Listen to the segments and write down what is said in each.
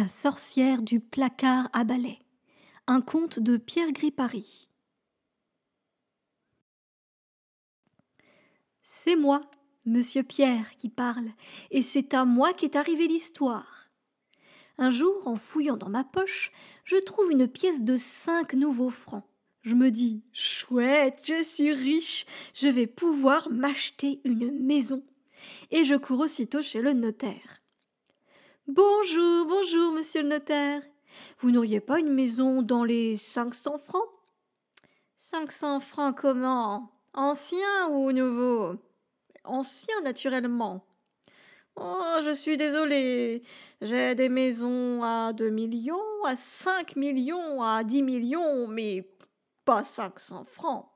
La sorcière du placard à balai. Un conte de Pierre Gripari. C'est moi, monsieur Pierre, qui parle, et c'est à moi qu'est arrivée l'histoire. Un jour, en fouillant dans ma poche, je trouve une pièce de cinq nouveaux francs. Je me dis Chouette, je suis riche, je vais pouvoir m'acheter une maison. Et je cours aussitôt chez le notaire. Bonjour, bonjour, monsieur le notaire. Vous n'auriez pas une maison dans les cinq cents francs? Cinq cents francs comment? Ancien ou nouveau? Ancien, naturellement. Oh, je suis désolé. J'ai des maisons à deux millions, à cinq millions, à dix millions, mais pas cinq cents francs.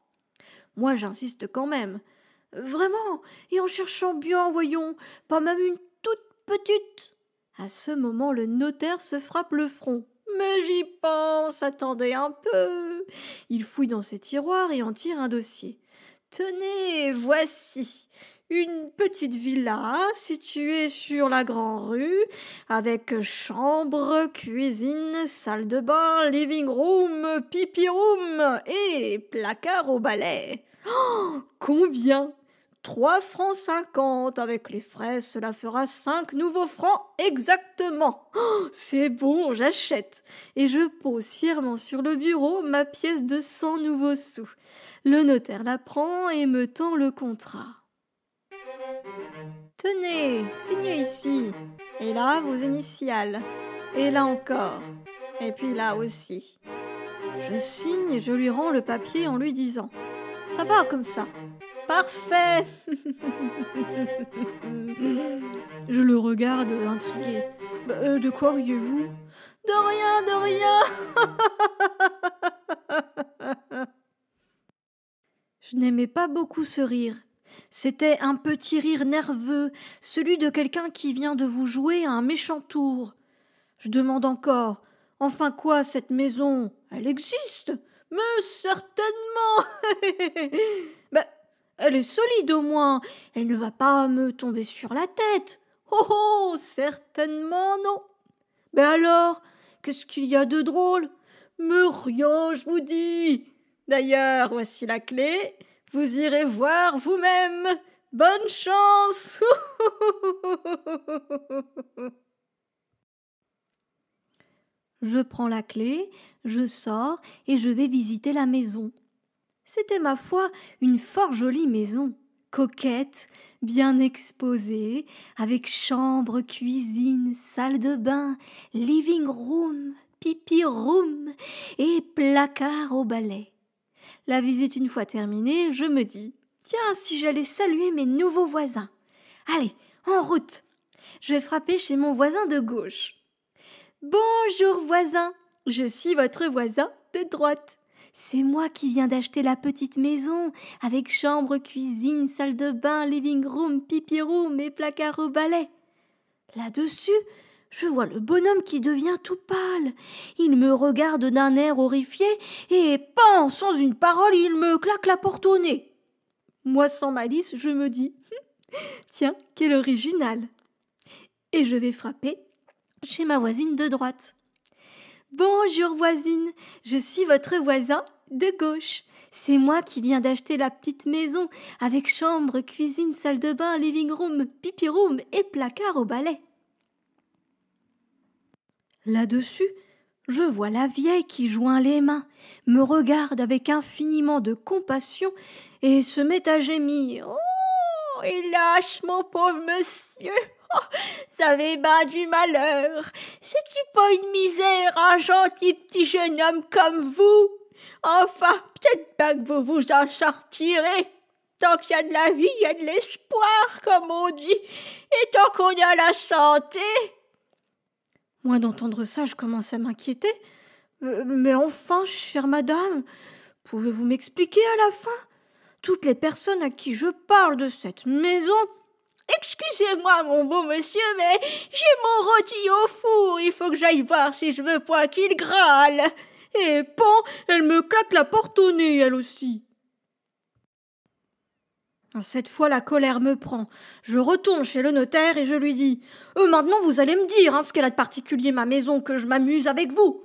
Moi, j'insiste quand même. Vraiment, et en cherchant bien, voyons, pas même une toute petite. À ce moment, le notaire se frappe le front. Mais j'y pense, attendez un peu. Il fouille dans ses tiroirs et en tire un dossier. Tenez, voici une petite villa située sur la grande rue, avec chambre, cuisine, salle de bain, living room, pipi room et placard au balai. Oh, combien Trois francs cinquante avec les frais, cela fera cinq nouveaux francs exactement. Oh, c'est bon, j'achète. Et je pose fièrement sur le bureau ma pièce de cent nouveaux sous. Le notaire la prend et me tend le contrat. Tenez, signez ici. Et là, vos initiales. Et là encore. Et puis là aussi. Je signe et je lui rends le papier en lui disant Ça va comme ça. Parfait Je le regarde intrigué. Bah, euh, de quoi riez-vous? De rien, de rien Je n'aimais pas beaucoup ce rire. C'était un petit rire nerveux, celui de quelqu'un qui vient de vous jouer un méchant tour. Je demande encore Enfin quoi, cette maison? Elle existe? Mais certainement bah, elle est solide au moins. Elle ne va pas me tomber sur la tête. Oh oh, certainement non. Mais alors, qu'est-ce qu'il y a de drôle? Mais rien, je vous dis. D'ailleurs, voici la clé. Vous irez voir vous-même. Bonne chance. je prends la clé, je sors et je vais visiter la maison. C'était, ma foi, une fort jolie maison, coquette, bien exposée, avec chambre, cuisine, salle de bain, living room, pipi room et placard au balai. La visite une fois terminée, je me dis Tiens, si j'allais saluer mes nouveaux voisins. Allez, en route. Je vais frapper chez mon voisin de gauche. Bonjour voisin, je suis votre voisin de droite. C'est moi qui viens d'acheter la petite maison, avec chambre, cuisine, salle de bain, living room, pipi room et placard au balai. Là-dessus, je vois le bonhomme qui devient tout pâle. Il me regarde d'un air horrifié et, pan, sans une parole, il me claque la porte au nez. Moi, sans malice, je me dis Tiens, quel original Et je vais frapper chez ma voisine de droite. Bonjour voisine, je suis votre voisin de gauche. C'est moi qui viens d'acheter la petite maison avec chambre, cuisine, salle de bain, living room, pipi room et placard au balai. Là-dessus, je vois la vieille qui joint les mains, me regarde avec infiniment de compassion et se met à gémir. Oh, hélas, mon pauvre monsieur, ça avait bien du malheur. C'est-tu pas une misère, un gentil petit jeune homme comme vous? Enfin, peut-être pas que vous vous en sortirez. Tant qu'il y a de la vie, il y a de l'espoir, comme on dit, et tant qu'on a la santé. Moi d'entendre ça, je commence à m'inquiéter. Euh, mais enfin, chère madame, pouvez-vous m'expliquer à la fin? Toutes les personnes à qui je parle de cette maison Excusez-moi, mon beau monsieur, mais j'ai mon rôti au four. Il faut que j'aille voir si je veux point qu'il grâle. Et bon, elle me claque la porte au nez, elle aussi. Cette fois, la colère me prend. Je retourne chez le notaire et je lui dis euh, Maintenant, vous allez me dire hein, ce qu'elle a de particulier ma maison, que je m'amuse avec vous.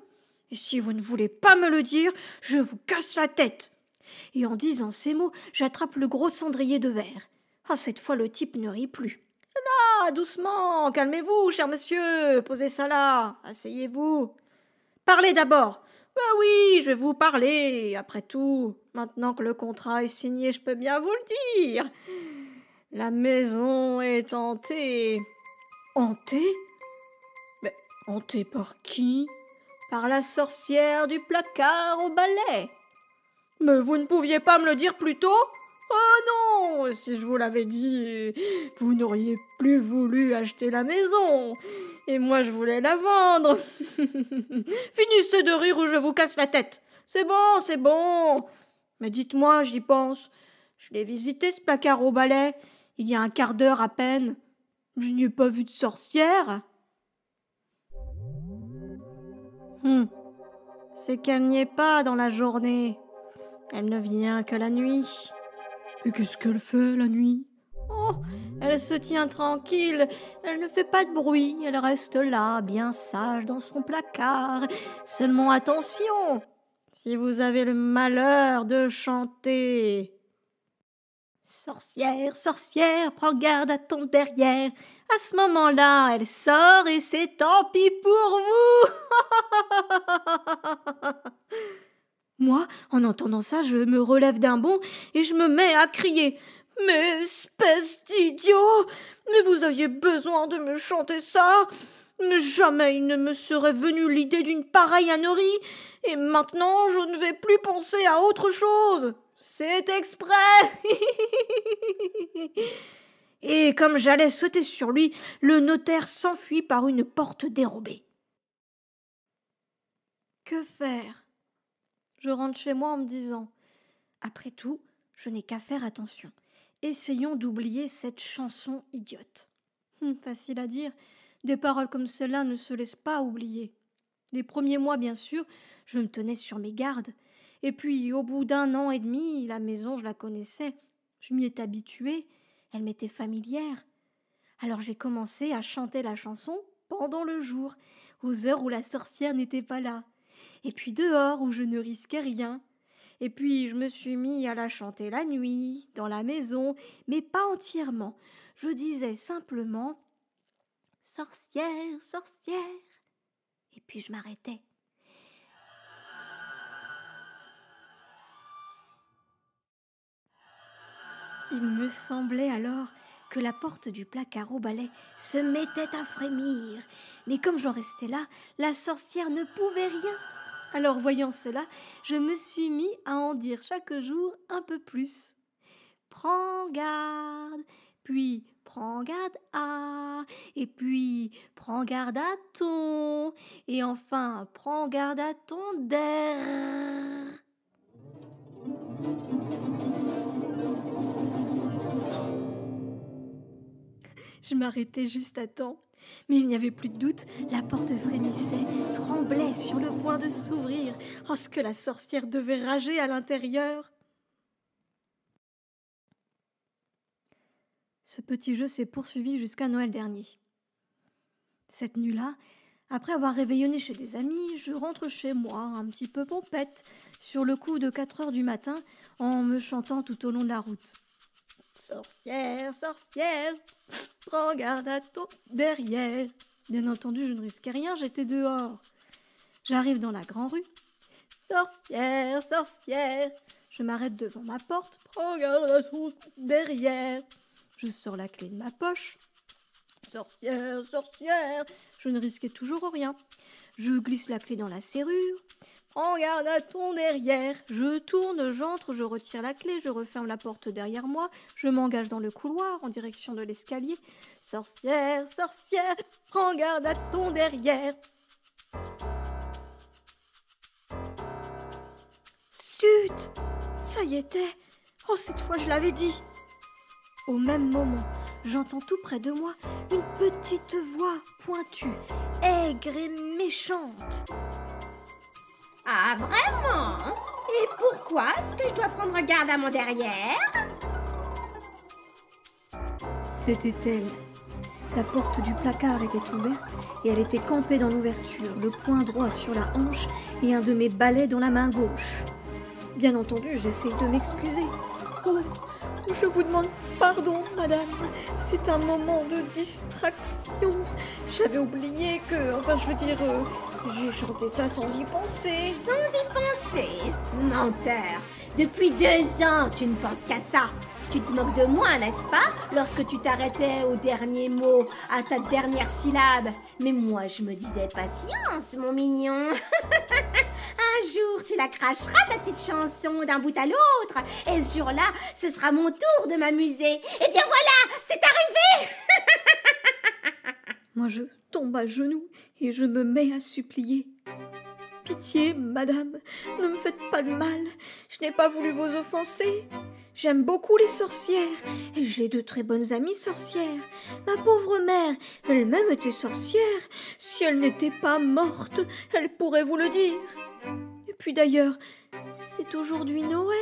Et si vous ne voulez pas me le dire, je vous casse la tête. Et en disant ces mots, j'attrape le gros cendrier de verre. Ah, cette fois, le type ne rit plus. Là, doucement, calmez-vous, cher monsieur, posez ça là, asseyez-vous. Parlez d'abord. Ben oui, je vais vous parler. Après tout, maintenant que le contrat est signé, je peux bien vous le dire. La maison est hantée. Hantée? Mais hantée par qui? Par la sorcière du placard au balai. Mais vous ne pouviez pas me le dire plus tôt? Oh non Si je vous l'avais dit, vous n'auriez plus voulu acheter la maison. Et moi, je voulais la vendre. Finissez de rire ou je vous casse la tête. C'est bon, c'est bon. Mais dites-moi, j'y pense. Je l'ai visité, ce placard au balai, il y a un quart d'heure à peine. Je n'y ai pas vu de sorcière. Hum. C'est qu'elle n'y est pas dans la journée. Elle ne vient que la nuit. Et qu'est-ce qu'elle fait la nuit? Oh, elle se tient tranquille, elle ne fait pas de bruit, elle reste là, bien sage dans son placard. Seulement attention, si vous avez le malheur de chanter. Sorcière, sorcière, prends garde à ton derrière. À ce moment-là, elle sort et c'est tant pis pour vous. Moi, en entendant ça, je me relève d'un bond et je me mets à crier. Mais espèce d'idiot Mais vous aviez besoin de me chanter ça. Mais jamais il ne me serait venu l'idée d'une pareille ânerie. Et maintenant je ne vais plus penser à autre chose. C'est exprès. Et comme j'allais sauter sur lui, le notaire s'enfuit par une porte dérobée. Que faire? Je rentre chez moi en me disant Après tout, je n'ai qu'à faire attention. Essayons d'oublier cette chanson idiote. Hum, facile à dire, des paroles comme cela ne se laissent pas oublier. Les premiers mois, bien sûr, je me tenais sur mes gardes. Et puis, au bout d'un an et demi, la maison, je la connaissais. Je m'y étais habituée. Elle m'était familière. Alors j'ai commencé à chanter la chanson pendant le jour, aux heures où la sorcière n'était pas là et puis dehors où je ne risquais rien. Et puis je me suis mis à la chanter la nuit, dans la maison, mais pas entièrement. Je disais simplement Sorcière, sorcière. Et puis je m'arrêtais. Il me semblait alors que la porte du placard au balai se mettait à frémir. Mais comme j'en restais là, la sorcière ne pouvait rien. Alors voyant cela, je me suis mis à en dire chaque jour un peu plus. Prends garde, puis prends garde à, et puis prends garde à ton, et enfin prends garde à ton der. Je m'arrêtais juste à temps mais il n'y avait plus de doute, la porte frémissait, tremblait sur le point de s'ouvrir. Oh, ce que la sorcière devait rager à l'intérieur. Ce petit jeu s'est poursuivi jusqu'à Noël dernier. Cette nuit-là, après avoir réveillonné chez des amis, je rentre chez moi, un petit peu pompette, sur le coup de quatre heures du matin, en me chantant tout au long de la route. Sorcière, sorcière, prends garde à ton derrière. Bien entendu, je ne risquais rien, j'étais dehors. J'arrive dans la grande rue. Sorcière, sorcière. Je m'arrête devant ma porte. Prends garde à ton derrière. Je sors la clé de ma poche. Sorcière, sorcière. Je ne risquais toujours rien. Je glisse la clé dans la serrure. En garde à ton derrière. Je tourne, j'entre, je retire la clé, je referme la porte derrière moi, je m'engage dans le couloir en direction de l'escalier. Sorcière, sorcière, prends garde à ton derrière. Zut Ça y était Oh, cette fois je l'avais dit Au même moment, j'entends tout près de moi une petite voix pointue, aigre et méchante. Ah, vraiment Et pourquoi est-ce que je dois prendre garde à mon derrière? C'était elle. La porte du placard était ouverte et elle était campée dans l'ouverture, le poing droit sur la hanche et un de mes balais dans la main gauche. Bien entendu, j'essaye de m'excuser. Oh, je vous demande pardon, madame. C'est un moment de distraction. J'avais oublié que, enfin, je veux dire, euh, j'ai chanté ça sans y penser. Sans y penser? Menteur Depuis deux ans, tu ne penses qu'à ça tu te moques de moi, n'est-ce pas Lorsque tu t'arrêtais au dernier mot, à ta dernière syllabe? Mais moi, je me disais patience, mon mignon. Un jour, tu la cracheras, ta petite chanson, d'un bout à l'autre. Et ce jour-là, ce sera mon tour de m'amuser. Et bien voilà, c'est arrivé Moi, je tombe à genoux et je me mets à supplier. Pitié, madame, ne me faites pas de mal. Je n'ai pas voulu vous offenser. J'aime beaucoup les sorcières et j'ai de très bonnes amies sorcières. Ma pauvre mère, elle-même était sorcière. Si elle n'était pas morte, elle pourrait vous le dire. Et puis d'ailleurs, c'est aujourd'hui Noël.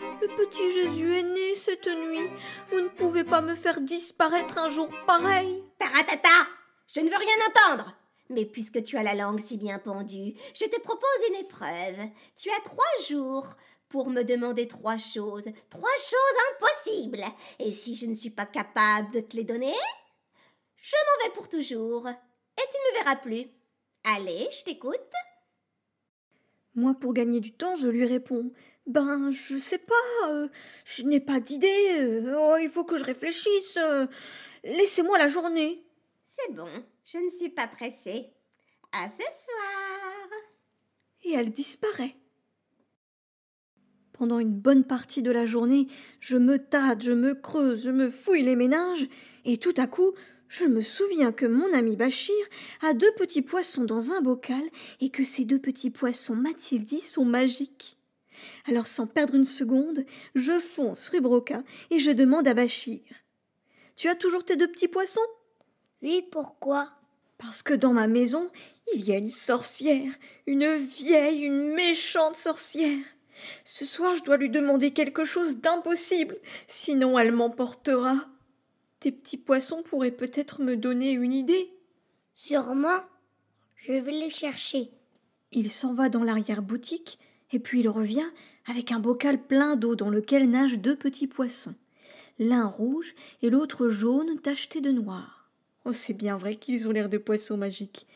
Le petit Jésus est né cette nuit. Vous ne pouvez pas me faire disparaître un jour pareil. Taratata Je ne veux rien entendre mais puisque tu as la langue si bien pendue, je te propose une épreuve. Tu as trois jours pour me demander trois choses, trois choses impossibles. Et si je ne suis pas capable de te les donner, je m'en vais pour toujours. Et tu ne me verras plus. Allez, je t'écoute. Moi, pour gagner du temps, je lui réponds Ben, je sais pas, euh, je n'ai pas d'idée. Euh, oh, il faut que je réfléchisse. Euh, laissez-moi la journée. C'est bon, je ne suis pas pressée. À ce soir. Et elle disparaît. Pendant une bonne partie de la journée, je me tâte, je me creuse, je me fouille les méninges, et tout à coup, je me souviens que mon ami Bachir a deux petits poissons dans un bocal et que ces deux petits poissons, m'a-t-il dit, sont magiques. Alors, sans perdre une seconde, je fonce rue Broca et je demande à Bachir Tu as toujours tes deux petits poissons? Oui, pourquoi? Parce que dans ma maison, il y a une sorcière, une vieille, une méchante sorcière. Ce soir, je dois lui demander quelque chose d'impossible, sinon elle m'emportera. Tes petits poissons pourraient peut-être me donner une idée. Sûrement. Je vais les chercher. Il s'en va dans l'arrière-boutique, et puis il revient avec un bocal plein d'eau dans lequel nagent deux petits poissons, l'un rouge et l'autre jaune tacheté de noir. Oh, c'est bien vrai qu'ils ont l'air de poissons magiques.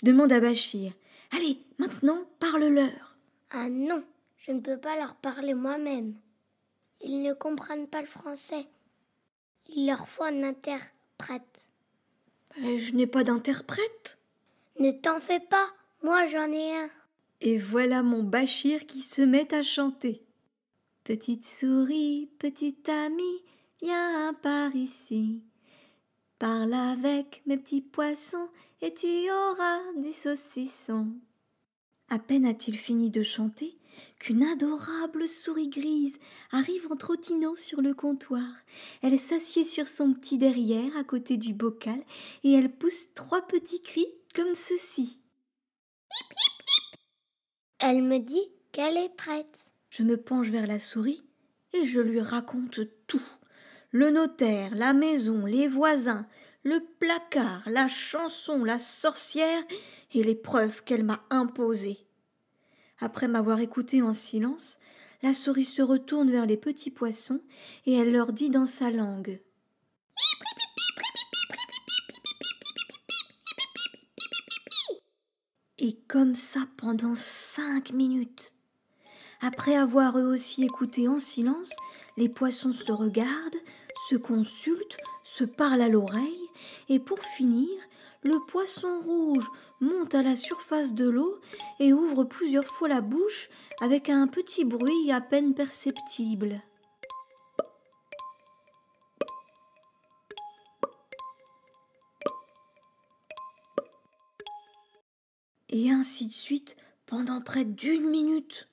Je demande à Bachir. Allez, maintenant, parle-leur. Ah non, je ne peux pas leur parler moi-même. Ils ne comprennent pas le français. Il leur faut un interprète. Euh, je n'ai pas d'interprète. Ne t'en fais pas, moi j'en ai un. Et voilà mon Bachir qui se met à chanter. Petite souris, petite amie, viens par ici. Parle avec mes petits poissons et tu auras du saucisson. À peine a-t-il fini de chanter qu'une adorable souris grise arrive en trottinant sur le comptoir. Elle s'assied sur son petit derrière à côté du bocal et elle pousse trois petits cris comme ceci. Elle me dit qu'elle est prête. Je me penche vers la souris et je lui raconte tout le notaire, la maison, les voisins, le placard, la chanson, la sorcière et les preuves qu'elle m'a imposées. Après m'avoir écouté en silence, la souris se retourne vers les petits poissons et elle leur dit dans sa langue. Et comme ça pendant cinq minutes. Après avoir eux aussi écouté en silence, les poissons se regardent, se consultent, se parlent à l'oreille, et pour finir, le poisson rouge monte à la surface de l'eau et ouvre plusieurs fois la bouche avec un petit bruit à peine perceptible. Et ainsi de suite pendant près d'une minute.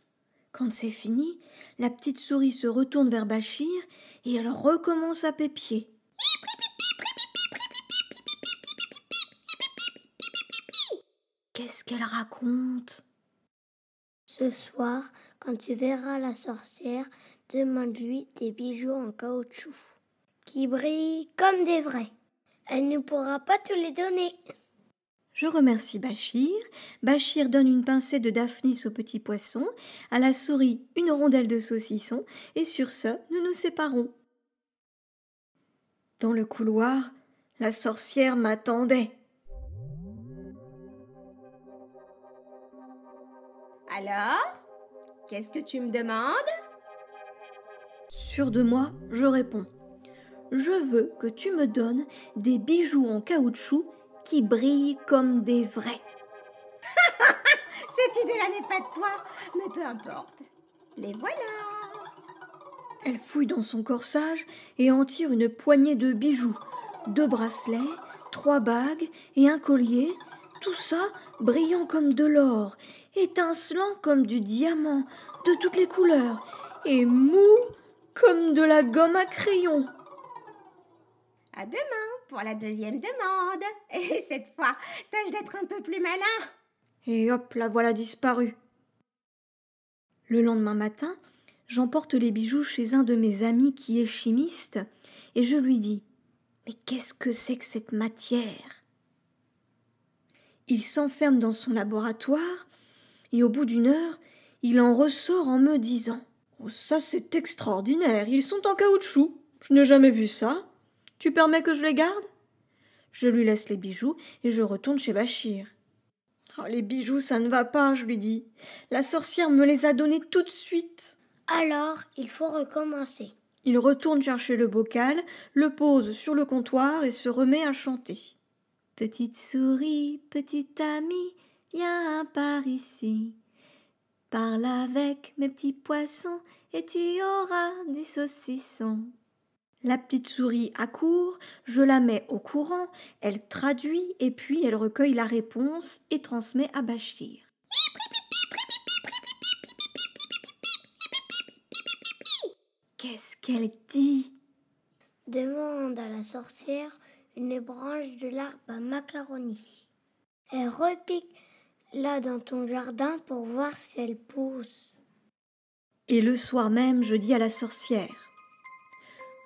Quand c'est fini, la petite souris se retourne vers Bachir et elle recommence à pépier. Qu'est-ce qu'elle raconte? Ce soir, quand tu verras la sorcière, demande-lui des bijoux en caoutchouc. qui brillent comme des vrais. Elle ne pourra pas te les donner. Je remercie Bachir. Bachir donne une pincée de daphnis au petit poisson, à la souris une rondelle de saucisson, et sur ce, nous nous séparons. Dans le couloir, la sorcière m'attendait. Alors Qu'est-ce que tu me demandes? Sûr de moi, je réponds. Je veux que tu me donnes des bijoux en caoutchouc qui brillent comme des vrais. Cette idée-là n'est pas de toi, mais peu importe. Les voilà. Elle fouille dans son corsage et en tire une poignée de bijoux, deux bracelets, trois bagues et un collier, tout ça brillant comme de l'or, étincelant comme du diamant, de toutes les couleurs, et mou comme de la gomme à crayon. À demain pour la deuxième demande. Et cette fois, tâche d'être un peu plus malin. Et hop, la voilà disparue. Le lendemain matin, j'emporte les bijoux chez un de mes amis qui est chimiste, et je lui dis Mais qu'est-ce que c'est que cette matière? Il s'enferme dans son laboratoire, et au bout d'une heure, il en ressort en me disant Oh, ça c'est extraordinaire, ils sont en caoutchouc. Je n'ai jamais vu ça. Tu permets que je les garde? Je lui laisse les bijoux et je retourne chez Bachir. Oh, les bijoux, ça ne va pas, je lui dis. La sorcière me les a donnés tout de suite. Alors, il faut recommencer. Il retourne chercher le bocal, le pose sur le comptoir et se remet à chanter. Petite souris, petite amie, viens par ici. Parle avec mes petits poissons et tu auras du saucisson. La petite souris accourt, je la mets au courant, elle traduit et puis elle recueille la réponse et transmet à Bachir. Qu'est-ce qu'elle dit? Demande à la sorcière une branche de l'arbre à macaroni. Elle repique là dans ton jardin pour voir si elle pousse. Et le soir même, je dis à la sorcière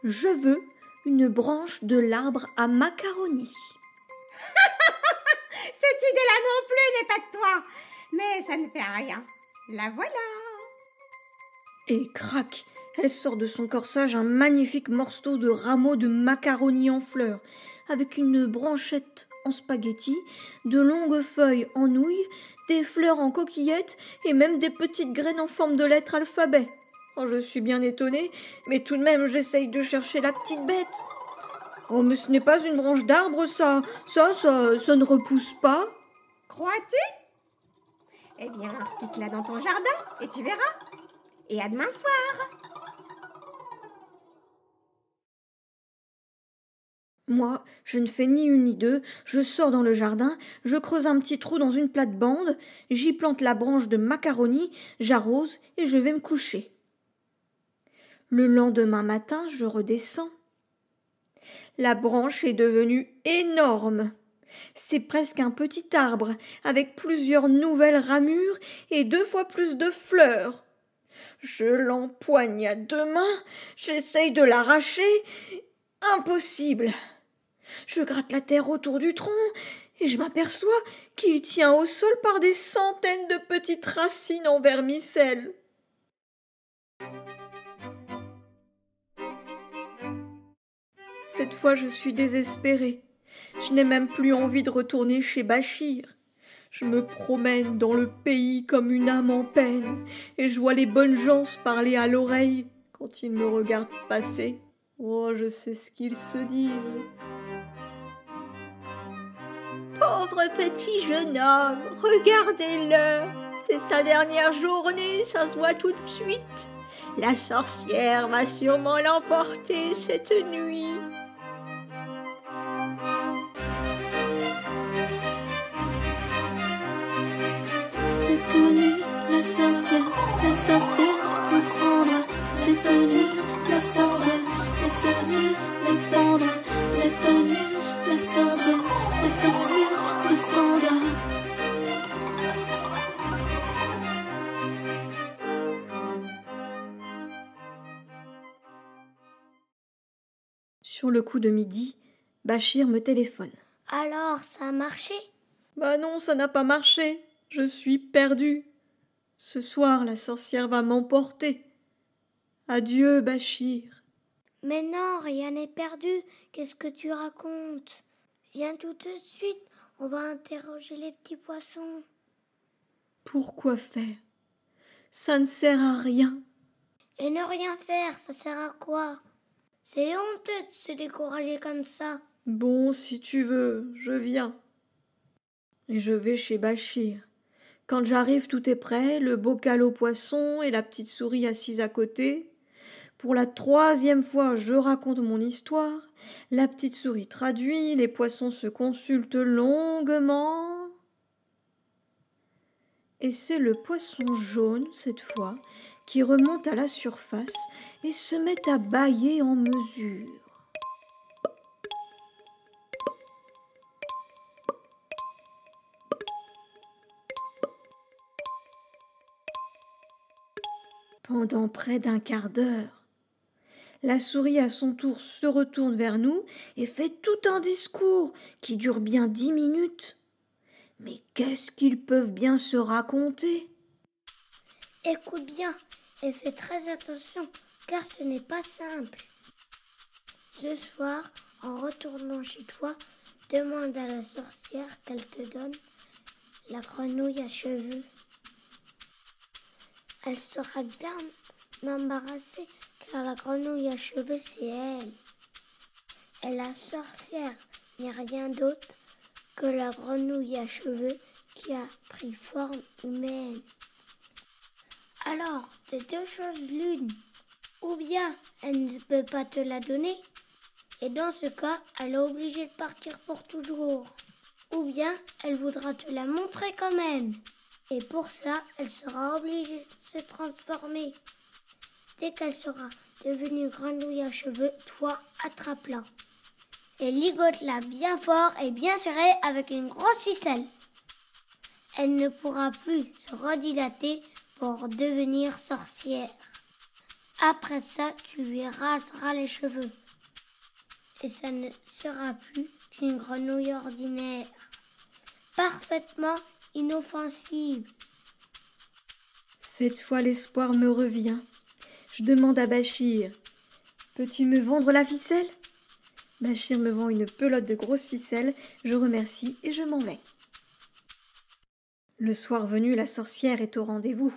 Je veux une branche de l'arbre à macaroni. Cette idée-là non plus n'est pas de toi. Mais ça ne fait rien. La voilà. Et crac Elle sort de son corsage un magnifique morceau de rameau de macaroni en fleurs, avec une branchette en spaghetti, de longues feuilles en nouilles, des fleurs en coquillettes et même des petites graines en forme de lettres alphabet. Oh, je suis bien étonnée, mais tout de même j'essaye de chercher la petite bête. Oh, mais ce n'est pas une branche d'arbre, ça. Ça, ça, ne repousse pas. Crois-tu? Eh bien, pique-la dans ton jardin et tu verras. Et à demain soir. Moi, je ne fais ni une ni deux, je sors dans le jardin, je creuse un petit trou dans une plate-bande, j'y plante la branche de macaroni, j'arrose et je vais me coucher. Le lendemain matin, je redescends. La branche est devenue énorme. C'est presque un petit arbre, avec plusieurs nouvelles ramures et deux fois plus de fleurs. Je l'empoigne à deux mains, j'essaye de l'arracher. Impossible. Je gratte la terre autour du tronc et je m'aperçois qu'il tient au sol par des centaines de petites racines en vermicelle. Cette fois je suis désespérée. Je n'ai même plus envie de retourner chez Bachir. Je me promène dans le pays comme une âme en peine, et je vois les bonnes gens se parler à l'oreille quand ils me regardent passer. Oh, je sais ce qu'ils se disent. Pauvre petit jeune homme, regardez-le. C'est sa dernière journée, ça se voit tout de suite. La sorcière va sûrement l'emporter cette nuit. Cette nuit, la sorcière, la sorcière me prendra. Cette nuit, la sorcière, la sorcière me prendra. Cette nuit, la sorcière, la sorcière me le coup de midi, Bachir me téléphone. Alors, ça a marché? Bah non, ça n'a pas marché. Je suis perdu. Ce soir, la sorcière va m'emporter. Adieu, Bachir. Mais non, rien n'est perdu. Qu'est-ce que tu racontes? Viens tout de suite, on va interroger les petits poissons. Pourquoi faire? Ça ne sert à rien. Et ne rien faire, ça sert à quoi? C'est honteux de se décourager comme ça. Bon, si tu veux, je viens. Et je vais chez Bachir. Quand j'arrive, tout est prêt, le bocal au poisson et la petite souris assise à côté. Pour la troisième fois, je raconte mon histoire. La petite souris traduit, les poissons se consultent longuement. Et c'est le poisson jaune, cette fois, qui remonte à la surface et se met à bâiller en mesure. Pendant près d'un quart d'heure, la souris à son tour se retourne vers nous et fait tout un discours qui dure bien dix minutes. Mais qu'est-ce qu'ils peuvent bien se raconter? Écoute bien et fais très attention, car ce n'est pas simple. Ce soir, en retournant chez toi, demande à la sorcière qu'elle te donne la grenouille à cheveux. Elle sera bien embarrassée car la grenouille à cheveux c'est elle. Et la sorcière n'est rien d'autre que la grenouille à cheveux qui a pris forme humaine. Alors, de deux choses l'une. Ou bien elle ne peut pas te la donner, et dans ce cas, elle est obligée de partir pour toujours. Ou bien elle voudra te la montrer quand même. Et pour ça, elle sera obligée de se transformer. Dès qu'elle sera devenue grenouille à cheveux, toi, attrape-la. Et ligote-la bien fort et bien serré avec une grosse ficelle. Elle ne pourra plus se redilater devenir sorcière. Après ça, tu lui raseras les cheveux. Et ça ne sera plus qu'une grenouille ordinaire. Parfaitement inoffensive. Cette fois l'espoir me revient. Je demande à Bachir Peux-tu me vendre la ficelle? Bachir me vend une pelote de grosses ficelles, je remercie et je m'en vais. Le soir venu, la sorcière est au rendez-vous.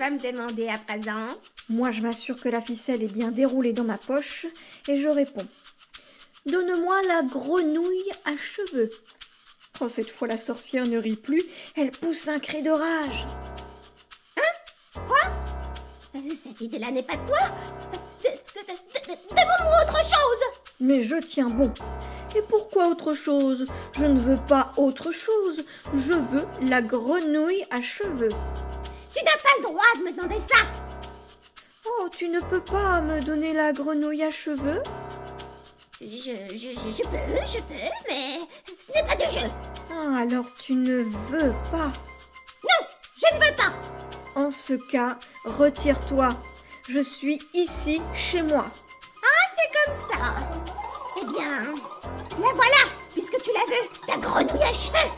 Vas me demander à présent Moi, je m'assure que la ficelle est bien déroulée dans ma poche et je réponds Donne-moi la grenouille à cheveux. Quand cette fois la sorcière ne rit plus, elle pousse un cri de rage. Hein? Quoi? Cette idée-là n'est pas de toi Demande-moi autre chose Mais je tiens bon. Et pourquoi autre chose? Je ne veux pas autre chose. Je veux la grenouille à cheveux. Tu n'as pas le droit de me demander ça Oh, tu ne peux pas me donner la grenouille à cheveux je, je, je, je peux, je peux, mais ce n'est pas du jeu. Ah, alors tu ne veux pas Non, je ne veux pas. En ce cas, retire-toi. Je suis ici, chez moi. Ah, c'est comme ça. Eh bien, la voilà, puisque tu l'as vue, ta grenouille à cheveux.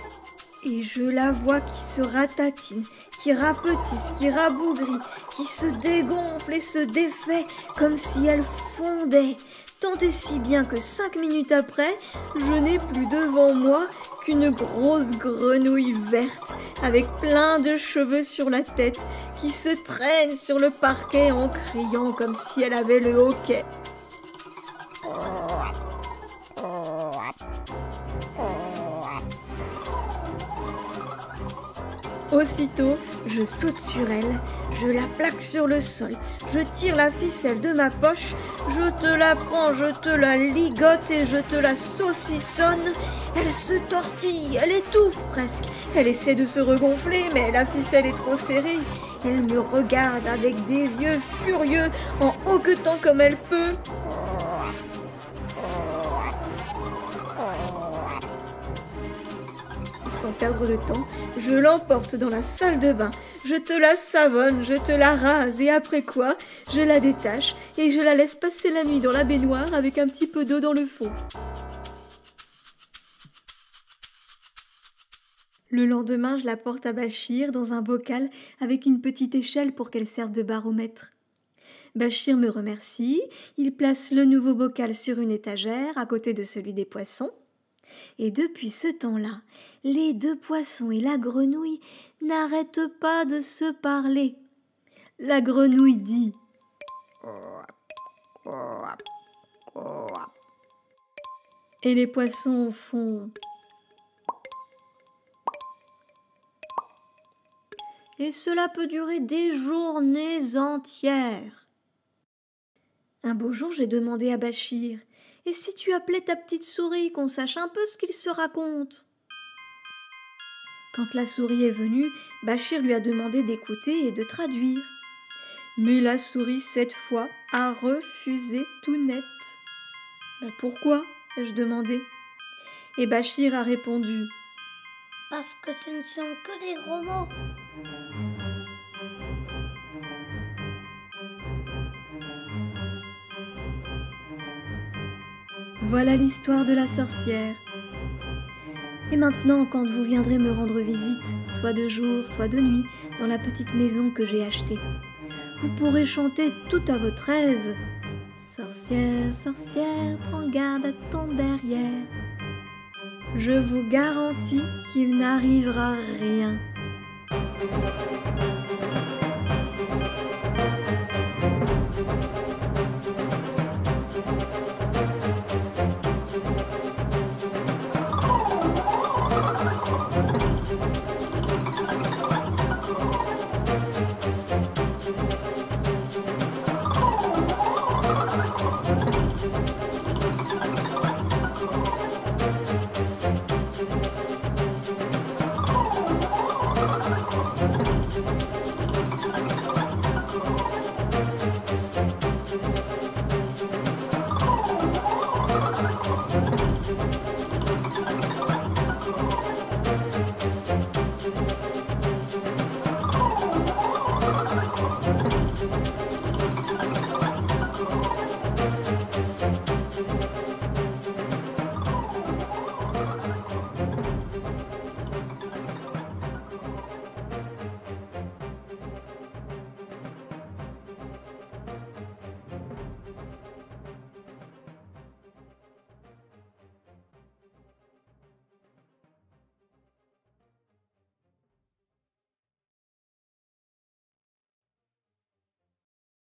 Et je la vois qui se ratatine, qui rapetisse, qui rabougrit, qui se dégonfle et se défait comme si elle fondait, tant et si bien que cinq minutes après, je n'ai plus devant moi qu'une grosse grenouille verte avec plein de cheveux sur la tête qui se traîne sur le parquet en criant comme si elle avait le hoquet. Aussitôt, je saute sur elle, je la plaque sur le sol, je tire la ficelle de ma poche, je te la prends, je te la ligote et je te la saucissonne. Elle se tortille, elle étouffe presque. Elle essaie de se regonfler, mais la ficelle est trop serrée. Elle me regarde avec des yeux furieux en hoquetant comme elle peut. Sans perdre de temps, je l'emporte dans la salle de bain, je te la savonne, je te la rase, et après quoi, je la détache et je la laisse passer la nuit dans la baignoire avec un petit peu d'eau dans le fond. Le lendemain, je la porte à Bachir dans un bocal avec une petite échelle pour qu'elle serve de baromètre. Bachir me remercie, il place le nouveau bocal sur une étagère à côté de celui des poissons. Et depuis ce temps-là, les deux poissons et la grenouille n'arrêtent pas de se parler. La grenouille dit Et les poissons font et cela peut durer des journées entières. Un beau jour, j'ai demandé à Bachir Et si tu appelais ta petite souris, qu'on sache un peu ce qu'il se raconte? Quand la souris est venue, Bachir lui a demandé d'écouter et de traduire. Mais la souris, cette fois, a refusé tout net. Ben pourquoi? ai-je demandé. Et Bachir a répondu Parce que ce ne sont que des gros mots. Voilà l'histoire de la sorcière. Et maintenant, quand vous viendrez me rendre visite, soit de jour, soit de nuit, dans la petite maison que j'ai achetée, vous pourrez chanter tout à votre aise. Sorcière, sorcière, prends garde à ton derrière. Je vous garantis qu'il n'arrivera rien.